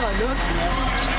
là.